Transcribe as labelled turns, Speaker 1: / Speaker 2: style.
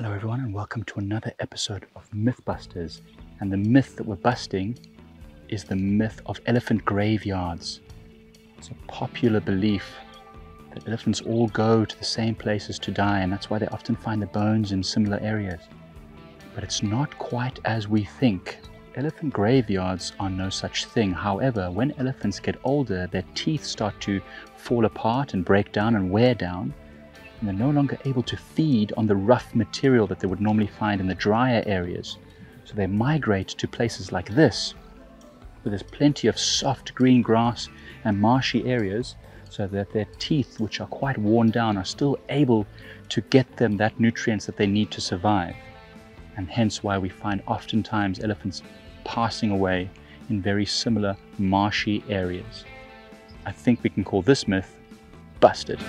Speaker 1: Hello, everyone, and welcome to another episode of Mythbusters. And the myth that we're busting is the myth of elephant graveyards. It's a popular belief that elephants all go to the same places to die, and that's why they often find the bones in similar areas. But it's not quite as we think. Elephant graveyards are no such thing. However, when elephants get older, their teeth start to fall apart and break down and wear down and they're no longer able to feed on the rough material that they would normally find in the drier areas. So they migrate to places like this, where there's plenty of soft green grass and marshy areas, so that their teeth, which are quite worn down, are still able to get them that nutrients that they need to survive. And hence why we find oftentimes elephants passing away in very similar marshy areas. I think we can call this myth busted.